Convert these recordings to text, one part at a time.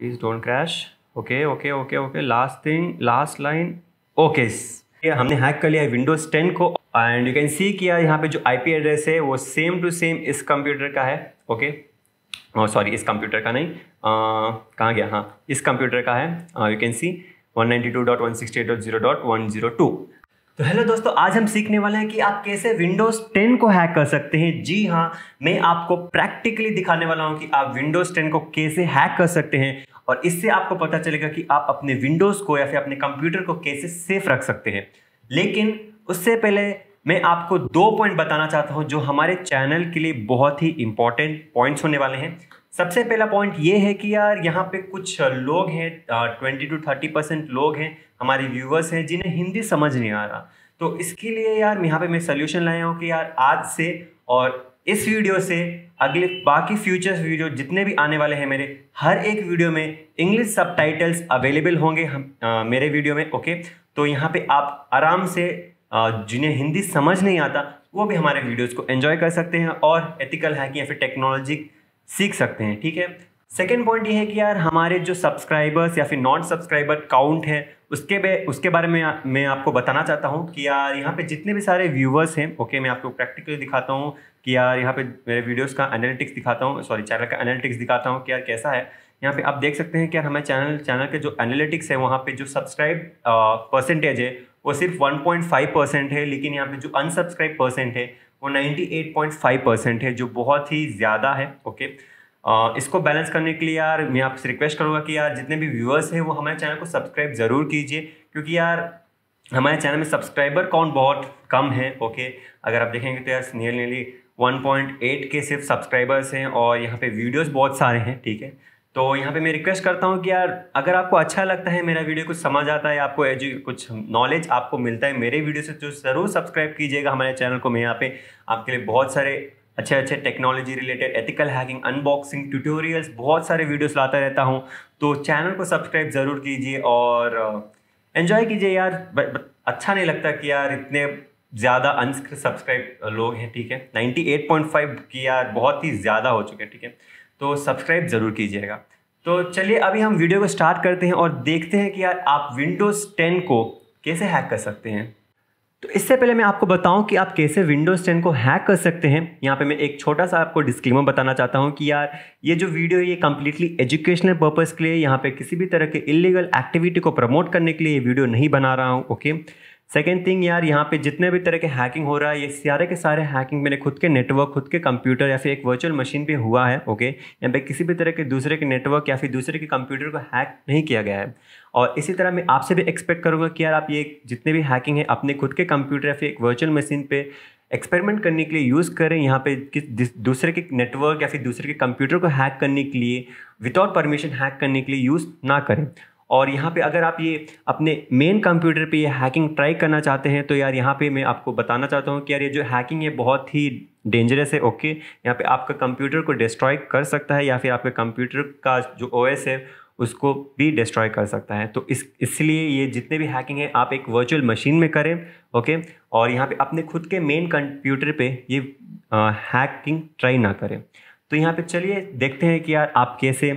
Please don't crash okay okay okay okay last thing last line okay हमने hack कर लिया है Windows 10 को एंड यू कैन सी किया यहाँ पे जो आईपी एड्रेस है, वो सेम टू सेम इस कंप्यूटर का है. ओके सॉरी इस कंप्यूटर का नहीं. कहाँ गया? हाँ इस कंप्यूटर का है. यू कैन सी 192.168.0.102 तो हेलो दोस्तों, आज हम सीखने वाले हैं कि आप कैसे विंडोज़ 10 को हैक कर सकते हैं। जी हाँ मैं आपको प्रैक्टिकली दिखाने वाला हूँ कि आप विंडोज़ 10 को कैसे हैक कर सकते हैं और इससे आपको पता चलेगा कि आप अपने विंडोज़ को या फिर अपने कंप्यूटर को कैसे सेफ़ रख सकते हैं। लेकिन उससे पहले मैं आपको दो पॉइंट बताना चाहता हूँ जो हमारे चैनल के लिए बहुत ही इंपॉर्टेंट पॉइंट्स होने वाले हैं। सबसे पहला पॉइंट ये है कि यार यहाँ पे कुछ लोग हैं ट्वेंटी टू थर्टी परसेंट लोग हैं हमारे व्यूवर्स हैं जिन्हें हिंदी समझ नहीं आ रहा। तो इसके लिए यार यहाँ पे मैं सोल्यूशन लाया हूँ कि यार आज से और इस वीडियो से अगले बाकी फ्यूचर्स वीडियो जितने भी आने वाले हैं मेरे हर एक वीडियो में इंग्लिश सब अवेलेबल होंगे हम आ, मेरे वीडियो में ओके तो यहाँ पे आप आराम से जिन्हें हिंदी समझ नहीं आता वो भी हमारे वीडियोस को एंजॉय कर सकते हैं और एथिकल हैकिंग या फिर टेक्नोलॉजी सीख सकते हैं, ठीक है? सेकेंड पॉइंट ये है कि यार, हमारे जो सब्सक्राइबर्स या फिर नॉन सब्सक्राइबर काउंट है, उसके बे, उसके बारे में मैं आपको बताना चाहता हूँ कि यार, यहाँ पे जितने भी सारे व्यूवर्स हैं ओके मैं आपको प्रैक्टिकली दिखाता हूँ कि यार, यहाँ पे मेरे वीडियोस का एनालिटिक्स दिखाता हूँ सॉरी चैनल का एनालिटिक्स दिखाता हूँ कि यार कैसा है। यहाँ पे आप देख सकते हैं कि यार, हमारे चैनल चैनल के जो एनालिटिक्स है, वहाँ पे जो सब्सक्राइब परसेंटेज है, वो सिर्फ़ 1.5 परसेंट है, लेकिन यहाँ पे जो अनसब्सक्राइब परसेंट है वो 98.5 परसेंट है, जो बहुत ही ज़्यादा है, ओके? इसको बैलेंस करने के लिए यार मैं आपसे रिक्वेस्ट करूँगा कि यार जितने भी व्यूअर्स हैं वो हमारे चैनल को सब्सक्राइब ज़रूर कीजिए, क्योंकि यार हमारे चैनल में सब्सक्राइबर काउंट बहुत कम है, ओके? अगर आप देखेंगे तो यार नियर नियरली 1.8 के सिर्फ़ सब्सक्राइबर्स हैं और यहाँ पे वीडियोस बहुत सारे हैं, ठीक है? तो यहाँ पे मैं रिक्वेस्ट करता हूँ कि यार, अगर आपको अच्छा लगता है मेरा वीडियो कुछ समझ आता है, आपको एजु कुछ नॉलेज आपको मिलता है मेरे वीडियो से तो ज़रूर सब्सक्राइब कीजिएगा हमारे चैनल को। मैं यहाँ पे आपके लिए बहुत सारे अच्छे अच्छे technology related ethical hacking unboxing tutorials बहुत सारे वीडियोस लाता रहता हूँ। तो चैनल को सब्सक्राइब ज़रूर कीजिए और एन्जॉय कीजिए यार। अच्छा नहीं लगता कि यार इतने ज़्यादा अनसब्सक्राइब लोग हैं, ठीक है? 98.5 की यार बहुत ही ज़्यादा हो चुके हैं, ठीक है? तो सब्सक्राइब ज़रूर कीजिएगा। तो चलिए अभी हम वीडियो को स्टार्ट करते हैं और देखते हैं कि यार आप विंडोज़ 10 को कैसे हैक कर सकते हैं। तो इससे पहले मैं आपको बताऊँ कि आप कैसे विंडोज़ 10 को हैक कर सकते हैं। यहाँ पे मैं एक छोटा सा आपको डिस्क्लेमर बताना चाहता हूँ कि यार ये जो वीडियो है, ये कम्प्लीटली एजुकेशनल पर्पज़ के लिए, यहाँ पे किसी भी तरह के इलीगल एक्टिविटी को प्रमोट करने के लिए ये वीडियो नहीं बना रहा हूँ ओके सेकेंड थिंग यार, यहाँ पे जितने भी तरह के हैकिंग हो रहा है, ये सारे के सारे हैकिंग मेरे खुद के नेटवर्क खुद के कंप्यूटर या फिर एक वर्चुअल मशीन पे हुआ है ओके यहाँ पे किसी भी तरह के दूसरे के नेटवर्क या फिर दूसरे के कंप्यूटर को हैक नहीं किया गया है। और इसी तरह मैं आपसे भी एक्सपेक्ट करूँगा कि यार आप ये जितने भी हैकिंग है, अपने खुद के कंप्यूटर या फिर एक वर्चुअल मशीन पर एक्सपेरिमेंट करने के लिए यूज़ करें, यहाँ पे किस दूसरे के नेटवर्क या फिर दूसरे के कंप्यूटर को हैक करने के लिए विदाउट परमिशन हैक करने के लिए यूज़ ना करें। और यहाँ पे अगर आप ये अपने मेन कंप्यूटर पे ये हैकिंग ट्राई करना चाहते हैं तो यार यहाँ पे मैं आपको बताना चाहता हूँ कि यार ये जो हैकिंग है बहुत ही डेंजरस है ओके यहाँ पे आपका कंप्यूटर को डिस्ट्रॉय कर सकता है या फिर आपके कंप्यूटर का जो ओएस है, उसको भी डिस्ट्रॉय कर सकता है। तो इस, इसलिए ये जितने भी हैकिंग है, आप एक वर्चुअल मशीन में करें ओके और यहाँ पे अपने खुद के मेन कंप्यूटर पे ये हैकिंग ट्राई ना करें। तो यहाँ पे चलिए देखते हैं कि यार आप कैसे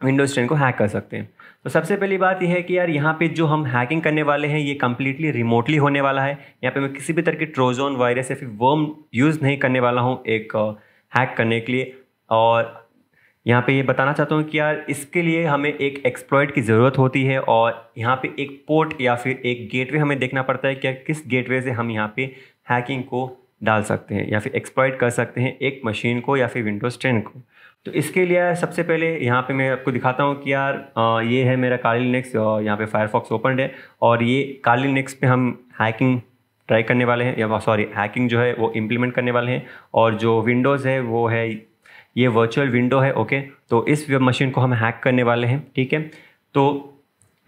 विंडोज़ टेन को हैक कर सकते हैं। तो सबसे पहली बात यह है कि यार यहाँ पे जो हम हैकिंग करने वाले हैं, ये कम्प्लीटली रिमोटली होने वाला है। यहाँ पे मैं किसी भी तरह के ट्रोजोन वायरस या फिर वर्म यूज़ नहीं करने वाला हूँ एक हैक करने के लिए। और यहाँ पे ये बताना चाहता हूँ कि यार इसके लिए हमें एक एक्सप्लॉयट की ज़रूरत होती है और यहाँ पे एक पोर्ट या फिर एक गेटवे हमें देखना पड़ता है कि किस गेटवे से हम यहाँ पे हैकिंग को डाल सकते हैं या फिर एक्सप्लॉयट कर सकते हैं एक मशीन को या फिर विंडोज़ टेन को। तो इसके लिए सबसे पहले यहाँ पे मैं आपको दिखाता हूँ कि यार ये है मेरा काली नेक्स यहाँ पे फायरफॉक्स ओपन है और ये काली नेक्स पे हम हैकिंग ट्राई करने वाले हैं, या सॉरी हैकिंग जो है वो इम्प्लीमेंट करने वाले हैं और जो विंडोज़ है वो है, ये वर्चुअल विंडो है ओके तो इस मशीन को हम हैक करने वाले हैं, ठीक है? तो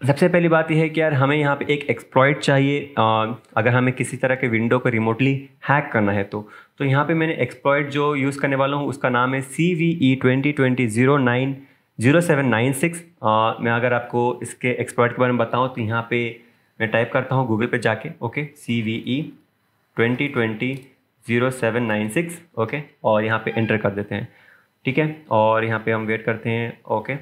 सबसे पहली बात यह है कि यार हमें यहाँ पे एक एक्सप्लॉयट चाहिए आ, अगर हमें किसी तरह के विंडो को रिमोटली हैक करना है तो। तो यहाँ पे मैंने एक्सप्लॉयट जो यूज़ करने वाला हूँ उसका नाम है C V E twenty twenty zero nine zero seven nine six मैं अगर आपको इसके एक्सप्लॉयट के बारे में बताऊँ तो यहाँ पे मैं टाइप करता हूँ गूगल पे जाके okay C V E twenty twenty zero seven nine six okay और यहाँ पे एंटर कर देते हैं ठीक है? और यहाँ पे हम वेट करते हैं ओके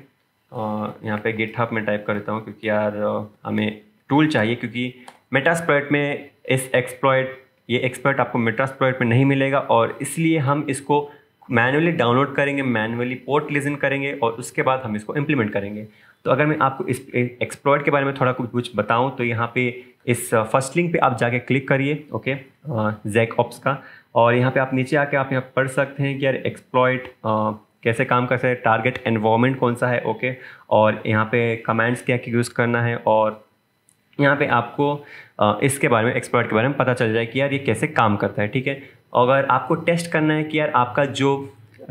यहाँ पे गिटहब में टाइप कर देता हूँ क्योंकि यार हमें टूल चाहिए क्योंकि मेटास्प्लॉइट में इस एक्सप्लॉइट ये एक्सपर्ट आपको मेटास्प्लॉइट में नहीं मिलेगा और इसलिए हम इसको मैनुअली डाउनलोड करेंगे मैनुअली पोर्ट लिजन करेंगे और उसके बाद हम इसको इम्प्लीमेंट करेंगे। तो अगर मैं आपको इस एक्सप्लॉइट के बारे में थोड़ा कुछ कुछ बताऊँ तो यहाँ पे इस फ़र्स्ट लिंक पे आप जाके क्लिक करिए ओके जैक ऑप्स का। और यहाँ पे आप नीचे आके आप यहाँ पढ़ सकते हैं कि यार एक्सप्लॉइट कैसे काम कर सकते हैं टारगेट एनवायरमेंट कौन सा है ओके और यहाँ पे कमेंट्स क्या यूज़ करना है, और यहाँ पे आपको इसके बारे में एक्सप्लॉइट के बारे में पता चल जाए कि यार ये कैसे काम करता है, ठीक है? अगर आपको टेस्ट करना है कि यार आपका जो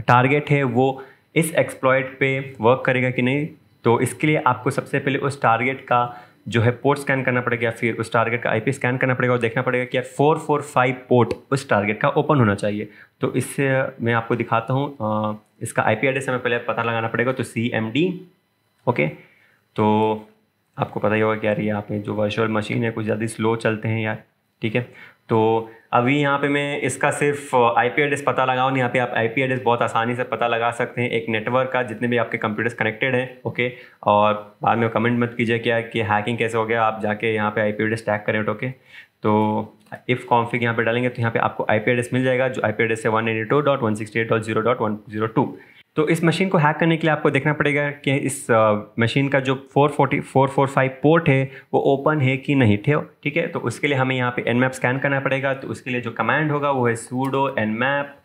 टारगेट है वो इस एक्सप्लॉयट पे वर्क करेगा कि नहीं तो इसके लिए आपको सबसे पहले उस टारगेट का जो है पोर्ट स्कैन करना पड़ेगा फिर उस टारगेट का आईपी स्कैन करना पड़ेगा और देखना पड़ेगा कि यार फोर फोर फाइव पोर्ट उस टारगेट का ओपन होना चाहिए। तो इससे मैं आपको दिखाता हूँ इसका आईपी एड्रेस हमें पहले पता लगाना पड़ेगा तो सी एम डी ओके तो आपको पता ही होगा कि यार ये आप जो वर्चुअल मशीन है, कुछ ज़्यादा स्लो चलते हैं यार ठीक है? तो अभी यहाँ पे मैं इसका सिर्फ़ आईपी एड्रेस पता लगाऊँ यहाँ पे आप आईपी एड्रेस बहुत आसानी से पता लगा सकते हैं। एक नेटवर्क का, जितने भी आपके कंप्यूटर्स कनेक्टेड हैं ओके और बाद में कमेंट मत कीजिए क्या, कि हैकिंग कैसे हो गया, आप जाके यहाँ पे आईपी एड्रेस टैग करें ओके तो इफ़ कॉन्फिग यहाँ पे डालेंगे तो यहाँ पे आपको आईपी एड्रेस मिल जाएगा, जो आईपी एड्रेस है one eighty two dot one sixty eight dot zero dot one zero two तो इस मशीन को हैक करने के लिए आपको देखना पड़ेगा कि इस मशीन का जो 440 445 पोर्ट है, वो ओपन है कि नहीं थे ठीक है? तो उसके लिए हमें यहाँ पे एन मैप स्कैन करना पड़ेगा। तो उसके लिए जो कमांड होगा, वो है sudo N map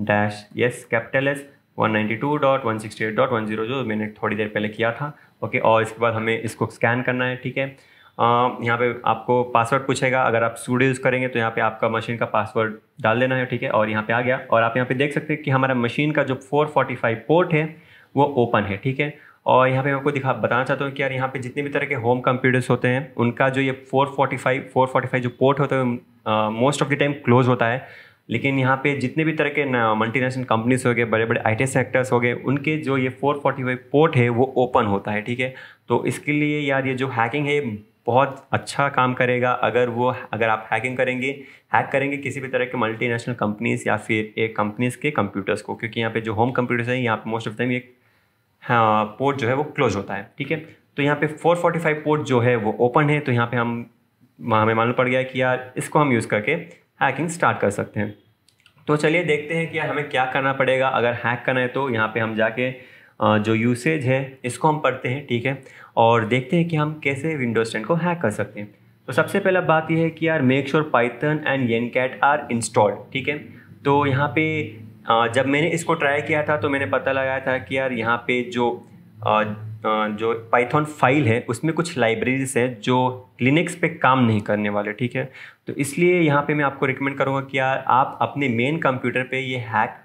dash S capital S one ninety two dot one sixty eight dot one zero जो मैंने थोड़ी देर पहले किया था। ओके और इसके बाद हमें इसको स्कैन करना है, ठीक है? यहाँ पे आपको पासवर्ड पूछेगा, अगर आप सूडो यूज़ करेंगे तो यहाँ पे आपका मशीन का पासवर्ड डाल देना है, ठीक है? और यहाँ पे आ गया। और आप यहाँ पे देख सकते हैं कि हमारा मशीन का जो 445 पोर्ट है, वो ओपन है, ठीक है? और यहाँ पे मैं आपको दिखा, बताना चाहता हूँ कि यार यहाँ पे जितने भी तरह के होम कंप्यूटर्स होते हैं, उनका जो ये 445 445 जो पोर्ट होता है most of the time close होता है। लेकिन यहाँ पे जितने भी तरह के मल्टीनेशनल कंपनीज़ हो गए बड़े बड़े आई सेक्टर्स हो गए, उनके जो ये 445 पोर्ट है, वो ओपन होता है, ठीक है? तो इसके लिए यार ये जो हैकिंग है बहुत अच्छा काम करेगा। अगर वो, अगर आप हैकिंग करेंगे हैक करेंगे किसी भी तरह के मल्टीनेशनल कंपनीज़ या फिर एक कंपनीज़ के कंप्यूटर्स को, क्योंकि यहाँ पे जो होम कंप्यूटर्स हैं, यहाँ पे मोस्ट ऑफ़ टाइम ये हाँ पोर्ट जो है वो क्लोज होता है, ठीक है? तो यहाँ पे 445 पोर्ट जो है वो ओपन है तो यहाँ पे हम हमें मालूम पड़ गया कि यार इसको हम यूज़ करके हैकिंग स्टार्ट कर सकते हैं। तो चलिए देखते हैं कि यार हमें क्या करना पड़ेगा। अगर हैक करना है तो यहाँ पे हम जाके जो यूसेज है, इसको हम पढ़ते हैं, ठीक है? और देखते हैं कि हम कैसे विंडोज़ टेन को हैक कर सकते हैं। तो सबसे पहला बात यह है कि यार make sure Python and N cat are installed ठीक है? तो यहाँ पे जब मैंने इसको ट्राई किया था तो मैंने पता लगाया था कि यार, यहाँ पे जो जो पाइथन फ़ाइल है, उसमें कुछ लाइब्रेरीज हैं जो लिनक्स पे काम नहीं करने वाले, ठीक है? तो इसलिए यहाँ पे मैं आपको रिकमेंड करूँगा कि यार, आप अपने मेन कंप्यूटर पे ये हैक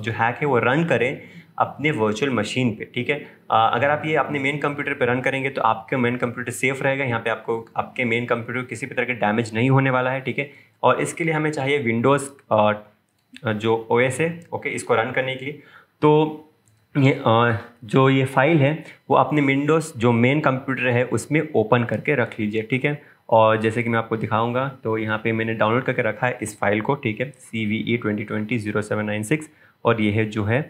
जो हैक है, वो रन करें। अपने वर्चुअल मशीन पे, ठीक है? अगर आप ये अपने मेन कंप्यूटर पे रन करेंगे तो आपके मेन कंप्यूटर सेफ़ रहेगा। यहाँ पे आपको, आपके मेन कंप्यूटर किसी भी तरह के डैमेज नहीं होने वाला है, ठीक है? और इसके लिए हमें चाहिए विंडोज़ जो ओएस है ओके इसको रन करने के लिए। तो ये जो ये फ़ाइल है, वो अपने विंडोज़ जो मेन कंप्यूटर है, उसमें ओपन करके रख लीजिए, ठीक है? और जैसे कि मैं आपको दिखाऊँगा तो यहाँ पे मैंने डाउनलोड करके रखा है इस फ़ाइल को, ठीक है? C V E twenty twenty zero seven nine six और ये है जो है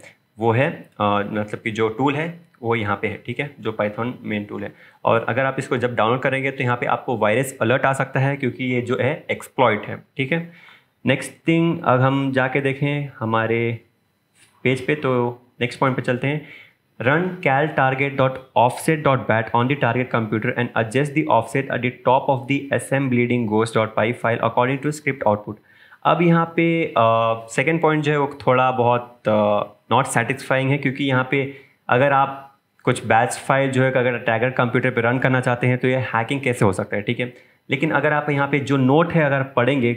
वो है मतलब कि जो टूल है, वो यहाँ पे है, ठीक है? जो पाइथन मेन टूल है। और अगर आप इसको जब डाउनलोड करेंगे तो यहाँ पे आपको वायरस अलर्ट आ सकता है, क्योंकि ये जो है एक्सप्लॉइट है, ठीक है? नेक्स्ट थिंग अब हम जाके देखें हमारे पेज पे तो नेक्स्ट पॉइंट पे चलते हैं। Run cal target dot offset dot bat on the target computer and adjust the offset at the top of the S M bleeding ghost dot py file according to script output अब यहाँ पे second point जो है वो थोड़ा बहुत not satisfying है, क्योंकि यहाँ पे अगर आप कुछ बैच फ़ाइल जो है, अगर टैगर कंप्यूटर पे रन करना चाहते हैं तो ये हैकिंग कैसे हो सकता है, ठीक है? लेकिन अगर आप यहाँ पे जो नोट है, अगर पढ़ेंगे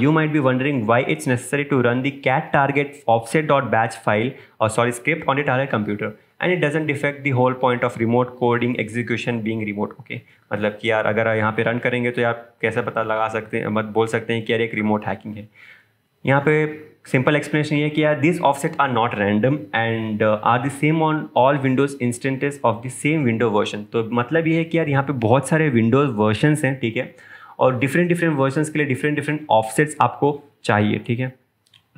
you might be wondering why it's necessary to run the cat target offset dot batch file और sorry script on the target computer and it doesn't defect the whole point of remote coding execution being remote okay मतलब कि यार अगर यहाँ पे run करेंगे तो यार कैसे पता लगा सकते हैं, मत बोल सकते हैं कि यार एक रिमोट हैकिंग है। यहाँ पे सिंपल एक्सप्लेनेशन ये कि यार this offset are not random and are the same on all Windows instances of the same window version तो मतलब ये है कि यार यहाँ पे बहुत सारे विंडोज़ वर्जन हैं, ठीक है? और डिफरेंट डिफरेंट वर्जन के लिए डिफरेंट डिफरेंट ऑफसेट्स आपको चाहिए, ठीक है?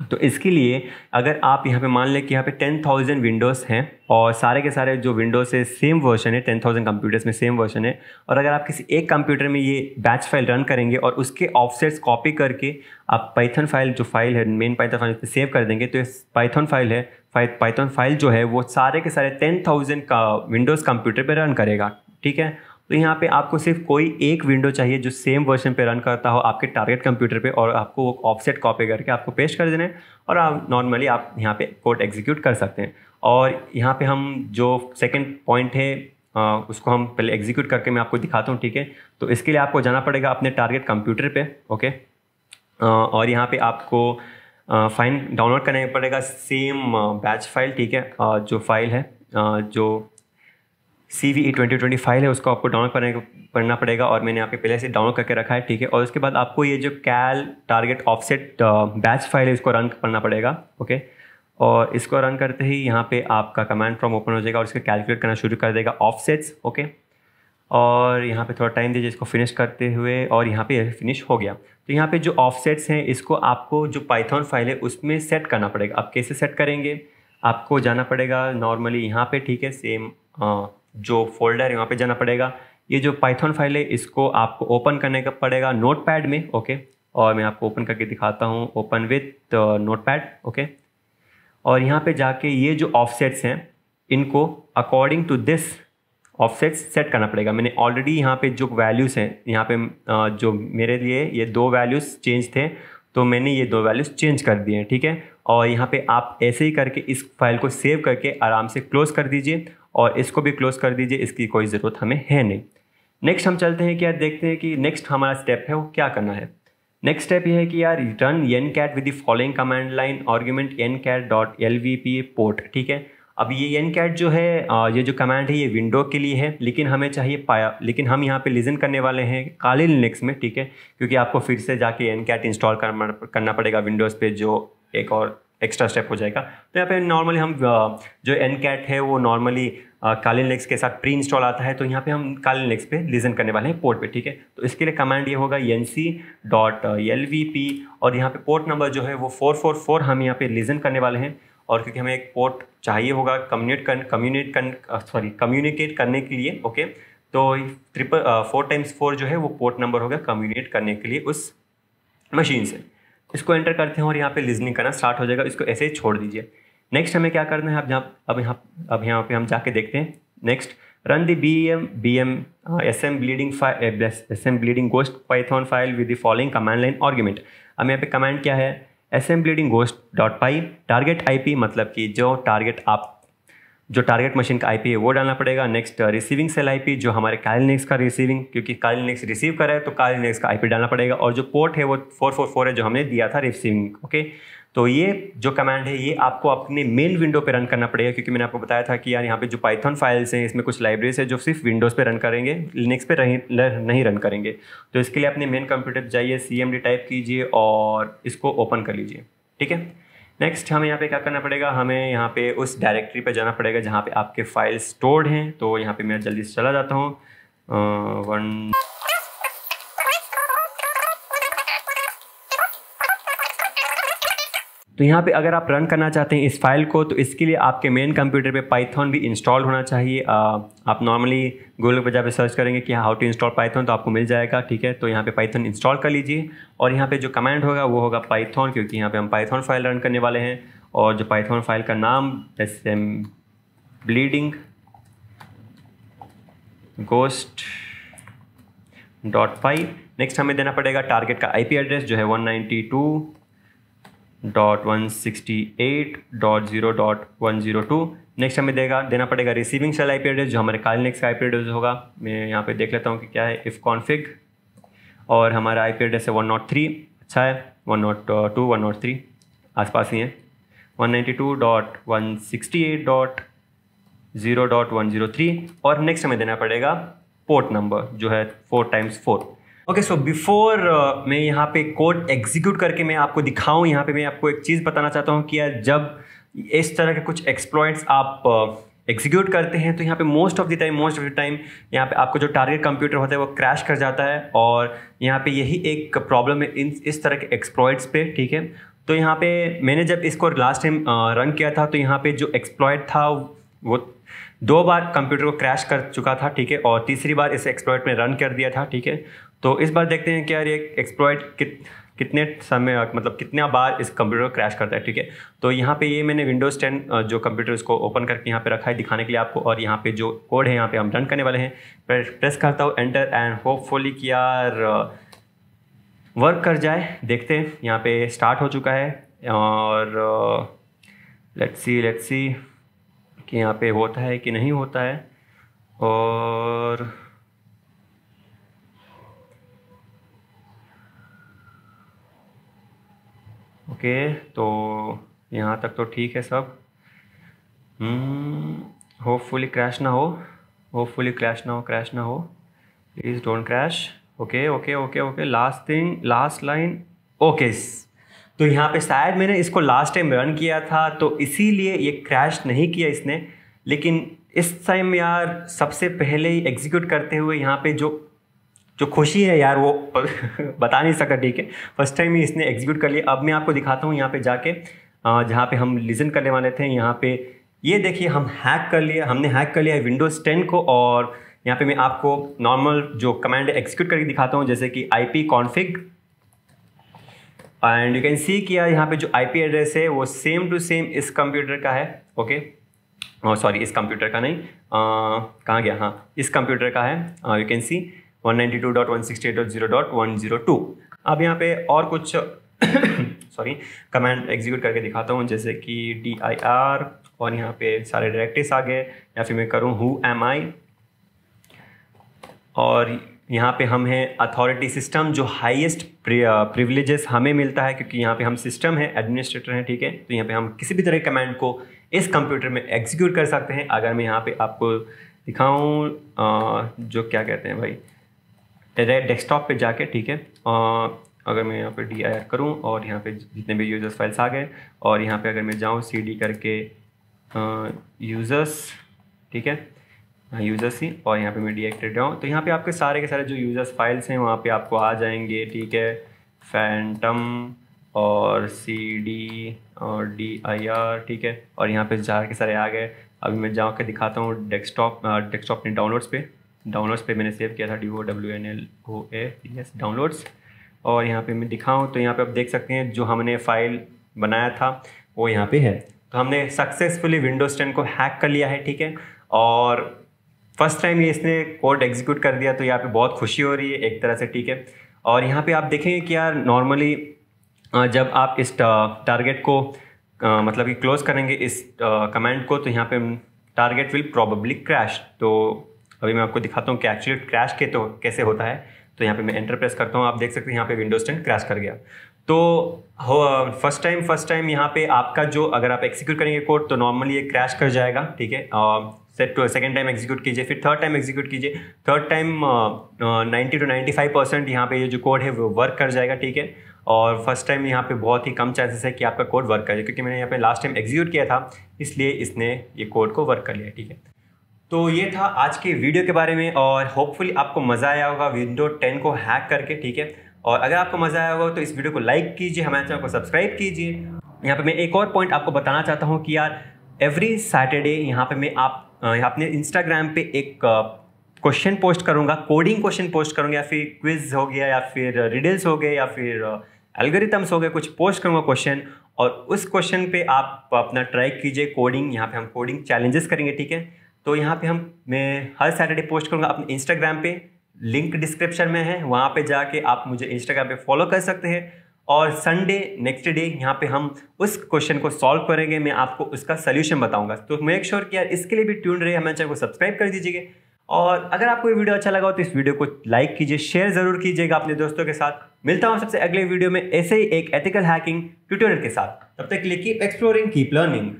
तो इसके लिए अगर आप यहाँ पे मान लें कि यहाँ पे टेन थाउज़ेंड विंडोज़ हैं और सारे के सारे जो विंडोज़ है सेम वर्जन है टेन थाउज़ेंड कंप्यूटर्स में सेम वर्जन है। और अगर आप किसी एक कंप्यूटर में ये बैच फ़ाइल रन करेंगे और उसके ऑफसेट्स कॉपी करके आप पाइथन फ़ाइल जो फ़ाइल है मेन पाइथन फ़ाइल सेव कर देंगे तो पाइथन फ़ाइल है पाइथन फ़ाइल जो है, वो सारे के सारे टेन थाउज़ेंड का विंडोज़ कंप्यूटर पर रन करेगा, ठीक है? तो यहाँ पे आपको सिर्फ़ कोई एक विंडो चाहिए जो सेम वर्जन पे रन करता हो, आपके टारगेट कंप्यूटर पे और आपको वो ऑफसेट कॉपी करके आपको पेश कर देना है और आप नॉर्मली आप यहाँ पे कोड एग्जीक्यूट कर सकते हैं। और यहाँ पे हम जो सेकंड पॉइंट है उसको हम पहले एग्जीक्यूट करके मैं आपको दिखाता हूँ, ठीक है? तो इसके लिए आपको जाना पड़ेगा अपने टारगेट कंप्यूटर पर ओके और यहाँ पर आपको फाइन डाउनलोड करना पड़ेगा सेम बैच फ़ाइल ठीक है? जो फ़ाइल है जो C V E twenty twenty file है, उसको आपको डाउनलोड करने पढ़ना पड़ेगा और मैंने यहाँ पे पहले से डाउनलोड करके रखा है, ठीक है? और उसके बाद आपको ये जो cal target offset batch file है, इसको रन करना पड़ेगा ओके और इसको रन करते ही यहाँ पे आपका कमांड फ्रॉम ओपन हो जाएगा और इसको कैलकुलेट करना शुरू कर देगा ऑफसेट्स ओके और यहाँ पे थोड़ा टाइम दीजिए, इसको फिनिश करते हुए और यहाँ पे फिनिश हो गया। तो यहाँ पे जो ऑफसेट्स हैं, इसको आपको जो पाइथन फ़ाइल है, उसमें सेट करना पड़ेगा। आप कैसे सेट करेंगे? आपको जाना पड़ेगा नॉर्मली यहाँ पे, ठीक है? सेम जो फोल्डर है वहाँ पे जाना पड़ेगा। ये जो पाइथन फ़ाइल है इसको आपको ओपन करने का पड़ेगा नोट पैड में ओके और मैं आपको ओपन करके दिखाता हूँ open with notepad okay और यहाँ पे जाके ये जो ऑफसेट्स हैं इनको according to this offsets set करना पड़ेगा। मैंने ऑलरेडी यहाँ पे जो वैल्यूज़ हैं यहाँ पे uh, जो मेरे लिए ये दो वैल्यूज़ चेंज थे तो मैंने ये दो वैल्यूज़ चेंज कर दिए हैं ठीक है? और यहाँ पे आप ऐसे ही करके इस फ़ाइल को सेव करके आराम से क्लोज़ कर दीजिए। और इसको भी क्लोज़ कर दीजिए, इसकी कोई ज़रूरत हमें है नहीं। नेक्स्ट हम चलते हैं कि यार देखते हैं कि नेक्स्ट हमारा स्टेप है, वो क्या करना है। नेक्स्ट स्टेप ये है कि यार run N cat with the following command line argument N cat dot L V P port ठीक है? अब ये एन कैट जो है ये जो कमांड है, ये विंडो के लिए है, लेकिन हमें चाहिए पाया, लेकिन हम यहाँ पे लिजन करने वाले हैं काले लिनक्स में, ठीक है? क्योंकि आपको फिर से जाके एन कैट इंस्टॉल करना पड़ेगा विंडोज़ पे, जो एक और एक्स्ट्रा स्टेप हो जाएगा। तो यहाँ पे नॉर्मली हम जो एन कैट है, वो नॉर्मली कालिन लेक्स के साथ प्री इंस्टॉल आता है तो यहाँ पे हम कालिन लेक्स पे लिजन करने वाले हैं पोर्ट पे, ठीक है? तो इसके लिए कमांड ये होगा N C dot L V P और यहाँ पे पोर्ट नंबर जो है वो फोर फोर फोर हम यहाँ पे लिजन करने वाले हैं, और क्योंकि हमें एक पोर्ट चाहिए होगा कम्युनिट कर कम्युनिट कर सॉरी कम्युनिकेट करने के लिए ओके तो ट्रिपल फोर टाइम्स फोर जो है वो पोर्ट नंबर होगा कम्युनिकेट करने के लिए उस मशीन से। इसको एंटर करते हैं और यहाँ पे लिजनिंग करना स्टार्ट हो जाएगा। इसको ऐसे ही छोड़ दीजिए। नेक्स्ट हमें क्या करना है? अब यहाँ अब यहाँ अब यहाँ पे हम जाके देखते हैं। Next run the B M B M S M bleeding S M bleeding ghost Python file with the following command line argument अब यहाँ पे कमांड क्या है? S M bleeding ghost dot py target I P मतलब कि जो target आप जो टारगेट मशीन का आईपी है, वो डालना पड़ेगा। नेक्स्ट रिसीविंग सेल आईपी जो हमारे कालिनेक्स का रिसीविंग क्योंकि कालिनेक्स रिसीव कर रहा है तो कालिनेक्स का आईपी डालना पड़ेगा। और जो पोर्ट है, वो फोर फोर फोर है, जो हमने दिया था रिसीविंग ओके तो ये जो कमांड है, ये आपको अपने मेन विंडो पे रन करना पड़ेगा, क्योंकि मैंने आपको बताया था कि यार यहाँ पे जो पाइथन फाइल्स हैं, इसमें कुछ लाइब्रेरीज है, जो सिर्फ़ विंडोज़ पे रन करेंगे लिनक्स पे नहीं रन करेंगे। तो इसके लिए अपने मेन कंप्यूटर जाइए सीएमडी टाइप कीजिए और इसको ओपन कर लीजिए, ठीक है? नेक्स्ट हमें यहाँ पे क्या करना पड़ेगा? हमें यहाँ पे उस डायरेक्टरी पे जाना पड़ेगा जहाँ पे आपके फ़ाइल स्टोर्ड हैं। तो यहाँ पे मैं जल्दी से चला जाता हूँ। वन तो यहाँ पे अगर आप रन करना चाहते हैं इस फ़ाइल को तो इसके लिए आपके मेन कंप्यूटर पे पाइथन भी इंस्टॉल होना चाहिए। आ, आप नॉर्मली गूगल पर जाकर सर्च करेंगे कि हाउ टू इंस्टॉल पाइथन तो आपको मिल जाएगा ठीक है? तो यहाँ पे पाइथन इंस्टॉल कर लीजिए। और यहाँ पे जो कमांड होगा वो होगा पाइथन क्योंकि यहाँ पे हम पाइथन फ़ाइल रन करने वाले हैं। और जो पाइथन फ़ाइल का नाम M bleeding ghost dot five next हमें देना पड़ेगा टारगेट का आईपी एड्रेस जो है one ninety two dot one sixty eight dot zero dot one zero two next हमें देगा, देना पड़ेगा receiving shell I P address जो हमारे काल नेक्स्ट का आई पी एड्रेस होगा। मैं यहाँ पे देख लेता हूँ कि क्या है इफ़ कॉन्फिग और हमारा आई पी एड्रेस है वन नॉट थ्री अच्छा है one not two one not three आस पास ही है। One ninety two dot one sixty eight dot zero dot one zero three और नेक्स्ट हमें देना पड़ेगा पोर्ट नंबर जो है four times four okay so before मैं यहाँ पे कोड एग्जीक्यूट करके मैं आपको दिखाऊँ यहाँ पे मैं आपको एक चीज़ बताना चाहता हूँ कि यार जब इस तरह के कुछ एक्सप्लॉइट्स आप एग्जीक्यूट uh, करते हैं तो यहाँ पे most of the time most of the time यहाँ पे आपको जो टारगेट कंप्यूटर होता है वो क्रैश कर जाता है और यहाँ पे यही एक प्रॉब्लम है इन इस तरह के एक्सप्लॉइट्स पे ठीक है? तो यहाँ पे मैंने जब इसको लास्ट टाइम रन किया था तो यहाँ पे जो एक्सप्लॉयट था वो दो बार कंप्यूटर को क्रैश कर चुका था ठीक है? और तीसरी बार इस एक्सप्लॉयट में रन कर दिया था ठीक है? तो इस बार देखते हैं कि यार ये एक्सप्लॉयट कित, कितने समय मतलब कितना बार इस कंप्यूटर क्रैश करता है, ठीक है? तो यहाँ पे ये मैंने विंडोज़ टेन जो कंप्यूटर इसको ओपन करके यहाँ पे रखा है दिखाने के लिए आपको, और यहाँ पे जो कोड है, यहाँ पे हम रन करने वाले हैं। प्रेस करता हूँ एंटर एंड होपफुली कि यार वर्क कर जाए। देखते हैं, यहाँ पे स्टार्ट हो चुका है, और लेट्स सी लेट्स सी कि यहाँ पे होता है कि नहीं होता है, और ओके तो यहाँ तक तो ठीक है सब। होपफुली hmm, क्रैश ना हो। होपफुली क्रैश ना हो क्रैश ना हो। Please don't crash okay okay okay okay last thing last line okay तो यहाँ पे शायद मैंने इसको लास्ट टाइम रन किया था तो इसीलिए ये क्रैश नहीं किया इसने। लेकिन इस टाइम यार सबसे पहले ही एग्जीक्यूट करते हुए यहाँ पे जो जो खुशी है यार, वो बता नहीं सका ठीक है। फ़र्स्ट टाइम ही इसने एग्जीक्यूट कर लिया। अब मैं आपको दिखाता हूँ यहाँ पे जाके जहाँ पे हम लिजन करने वाले थे, यहाँ पे ये देखिए, हम हैक कर लिया हमने हैक कर लिया विंडोज़ टेन को और यहाँ पे मैं आपको नॉर्मल जो कमांड एग्जीक्यूट करके दिखाता हूँ, जैसे कि I P config and you can see किया यहाँ पे जो आई पी एड्रेस है, वो सेम टू सेम इस कंप्यूटर का है ओके सॉरी इस कंप्यूटर का नहीं कहाँ गया? हाँ इस कंप्यूटर का है यू कैन सी 192.168.0.102 अब यहाँ पे और कुछ सॉरी कमांड एग्जीक्यूट करके दिखाता हूँ, जैसे कि डी आई आर और यहाँ पे सारे डायरेक्टिव्स आ गए, या फिर मैं करूँ हु एम आई और यहाँ पे हम हैं अथॉरिटी सिस्टम जो हाईएस्ट प्रिविलेजेस हमें मिलता है, क्योंकि यहाँ पे हम सिस्टम है एडमिनिस्ट्रेटर हैं, ठीक है? तो यहाँ पे हम किसी भी तरह के कमांड को इस कंप्यूटर में एग्जीक्यूट कर सकते हैं। अगर मैं यहाँ पे आपको दिखाऊँ जो क्या कहते हैं भाई? डेस्कटॉप पे जाके, ठीक है? अगर मैं यहाँ पे डी आई आर करूँ और यहाँ पे जितने भी यूज़र्स फाइल्स आ गए, और यहाँ पे अगर मैं जाऊँ सी डी करके यूज़र्स ठीक है? यूज़र्स ही, और यहाँ पे मैं डीएक्टेड जाऊँ तो यहाँ पे आपके सारे के सारे जो यूज़र्स फाइल्स हैं, वहाँ पे आपको आ जाएँगे, ठीक है? फैंटम और सी डी और डी आई आर ठीक है? और यहाँ पे जार के सारे आ गए। अभी मैं के दिखाता हूँ डेस्कटॉप डेस्कटॉप ने डाउनलोड्स पे। डाउनलोड्स पे मैंने सेव किया था D O W N L O A S downloads. और यहाँ पे मैं दिखाऊँ तो यहाँ पे आप देख सकते हैं जो हमने फ़ाइल बनाया था, वो यहाँ पे है। तो हमने सक्सेसफुली विंडोज़ टेन को हैक कर लिया है, ठीक है? और फ़र्स्ट टाइम ये इसने कोड एग्जीक्यूट कर दिया तो यहाँ पे बहुत खुशी हो रही है एक तरह से, ठीक है? और यहाँ पे आप देखेंगे कि यार नॉर्मली जब आप इस टारगेट को मतलब कि क्लोज करेंगे इस कमांड को तो यहाँ पे टारगेट विल प्रोबेबली क्रैश तो अभी मैं आपको दिखाता हूँ कि एक्चुअली क्रैश के तो कैसे होता है। तो यहाँ पे मैं एंटर प्रेस करता हूँ। आप देख सकते हैं यहाँ पे विंडोज़ टेन क्रैश कर गया। तो फ़र्स्ट टाइम फ़र्स्ट टाइम यहाँ पे आपका जो अगर आप एक्सिक्यूट करेंगे कोड तो नॉर्मली ये क्रैश कर जाएगा, ठीक है? Set to second time execute कीजिए, फिर थर्ड टाइम एग्जीक्यूट कीजिए। Third time ninety two ninety five percent यहाँ पे ये जो कोड है, वो वर्क कर जाएगा, ठीक है? और फ़र्स्ट टाइम यहाँ पे बहुत ही कम चांसेस है कि आपका कोड वर्क करे क्योंकि मैंने यहाँ पे लास्ट टाइम एग्जीक्यूट किया था, इसलिए इसने ये कोड को वर्क कर लिया, ठीक है? तो ये था आज के वीडियो के बारे में और होपफुली आपको मज़ा आया होगा विंडो 10 को हैक करके, ठीक है? और अगर आपको मज़ा आया होगा तो इस वीडियो को लाइक कीजिए, हमारे चैनल को सब्सक्राइब कीजिए। यहाँ पे मैं एक और पॉइंट आपको बताना चाहता हूँ कि यार एवरी सैटरडे यहाँ पे मैं आप अपने इंस्टाग्राम पे एक क्वेश्चन पोस्ट करूँगा कोडिंग क्वेश्चन पोस्ट करूँगा, या फिर क्विज हो गया, या फिर रिडल्स हो गए, या फिर एल्गोरिथम्स हो गए, कुछ पोस्ट करूँगा क्वेश्चन और उस क्वेश्चन पे आप अपना ट्राई कीजिए कोडिंग यहाँ पे हम कोडिंग चैलेंजेस करेंगे, ठीक है? तो यहाँ पे हम, मैं हर सैटरडे पोस्ट करूँगा अपने इंस्टाग्राम पे लिंक डिस्क्रिप्शन में है, वहाँ पे जाके आप मुझे इंस्टाग्राम पे फॉलो कर सकते हैं। और संडे नेक्स्ट डे यहाँ पे हम उस क्वेश्चन को सॉल्व करेंगे, मैं आपको उसका सोल्यूशन बताऊँगा। तो मेक श्योर कि यार इसके लिए भी ट्यून रहे हमारे चैनल को सब्सक्राइब कर दीजिएगा। और अगर आपको ये वीडियो अच्छा लगा हो तो इस वीडियो को लाइक कीजिए शेयर ज़रूर कीजिएगा अपने दोस्तों के साथ। मिलता हूँ सबसे अगले वीडियो में ऐसे ही एक एथिकल हैकिंग ट्यूटोरियल के साथ। तब तक लिए कीप एक्सप्लोरिंग कीप लर्निंग